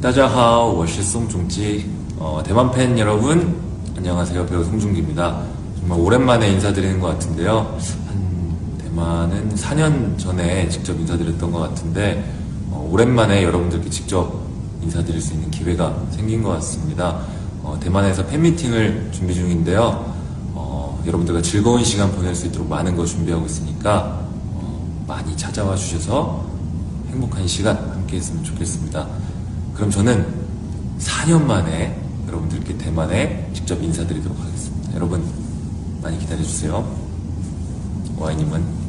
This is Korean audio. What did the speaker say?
大家好，我是송중지. 어, 대만 팬 여러분, 안녕하세요. 배우 송중기입니다. 정말 오랜만에 인사드리는 것 같은데요. 한 대만은 4년 전에 직접 인사드렸던 것 같은데 어, 오랜만에 여러분들께 직접 인사드릴 수 있는 기회가 생긴 것 같습니다. 어, 대만에서 팬미팅을 준비 중인데요. 어, 여러분들과 즐거운 시간 보낼 수 있도록 많은 거 준비하고 있으니까 어, 많이 찾아와 주셔서 행복한 시간 함께 했으면 좋겠습니다. 그럼 저는 4년 만에 여러분들께 대만에 직접 인사드리도록 하겠습니다. 여러분 많이 기다려주세요. 와이님은